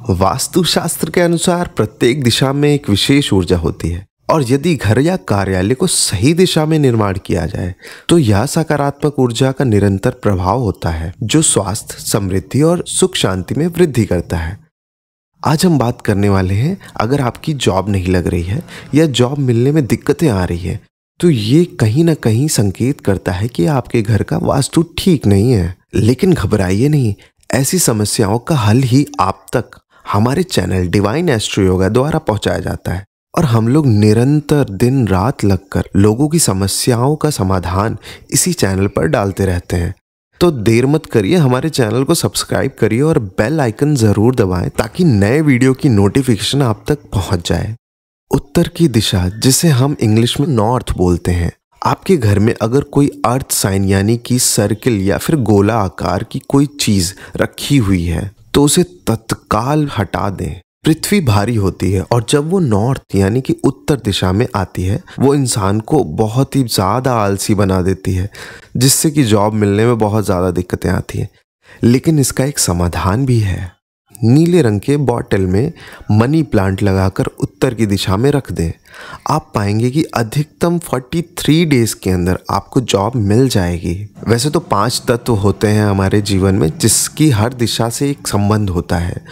वास्तुशास्त्र के अनुसार प्रत्येक दिशा में एक विशेष ऊर्जा होती है। और यदि घर या कार्यालय को सही दिशा में निर्माण किया जाए तो यह सकारात्मक ऊर्जा का निरंतर प्रभाव होता है, जो स्वास्थ्य, समृद्धि और सुख शांति में वृद्धि करता है। आज हम बात करने वाले हैं, अगर आपकी जॉब नहीं लग रही है, या जॉब मिलने में दिक्कतें आ रही है तो ये कहीं ना कहीं संकेत करता है कि आपके घर का वास्तु ठीक नहीं है। लेकिन घबराइए नहीं, ऐसी समस्याओं का हल ही आप तक। हमारे चैनल डिवाइन एस्ट्रो योगा द्वारा पहुँचाया जाता है। और हम लोग निरंतर दिन रात लगकर लोगों की समस्याओं का समाधान इसी चैनल पर डालते रहते हैं। तो देर मत करिए हमारे चैनल को सब्सक्राइब करिए और बेल आइकन ज़रूर दबाएँ ताकि नए वीडियो की नोटिफिकेशन आप तक पहुँच जाए। उत्तर की दिशा, जिसे हम इंग्लिश में नॉर्थ बोलते हैं। आपके घर में अगर कोई अर्थ साइन यानी कि सर्किल या फिर गोला आकार की कोई चीज़ रखी हुई है तो उसे तत्काल हटा दें। पृथ्वी भारी होती है और जब वो नॉर्थ, यानी कि उत्तर दिशा में आती है, वो इंसान को बहुत ही ज़्यादा आलसी बना देती है, जिससे कि जॉब मिलने में बहुत ज़्यादा दिक्कतें आती हैं। लेकिन इसका एक समाधान भी है। नीले रंग के बॉटल में मनी प्लांट लगाकर उत्तर की दिशा में रख दें। आप पाएँगे कि अधिकतम 43 डेज़ के अंदर आपको जॉब मिल जाएगी। वैसे तो पाँच तत्व होते हैं हमारे जीवन में जिसकी हर दिशा से एक संबंध होता है।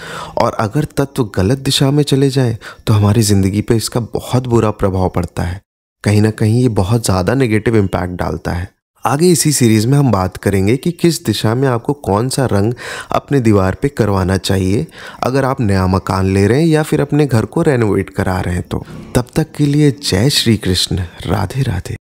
और अगर तत्व गलत दिशा में चले जाएँ तो हमारी ज़िंदगी पर इसका बहुत बुरा प्रभाव पड़ता है। कहीं ना कहीं ये बहुत ज़्यादा नेगेटिव इम्पैक्ट डालता है। आगे इसी सीरीज़ में हम बात करेंगे कि किस दिशा में आपको कौन सा रंग अपने दीवार पे करवाना चाहिए। अगर आप नया मकान ले रहे हैं या फिर अपने घर को रेनोवेट करा रहे हैं तो। तब तक के लिए जय श्री कृष्ण। राधे राधे।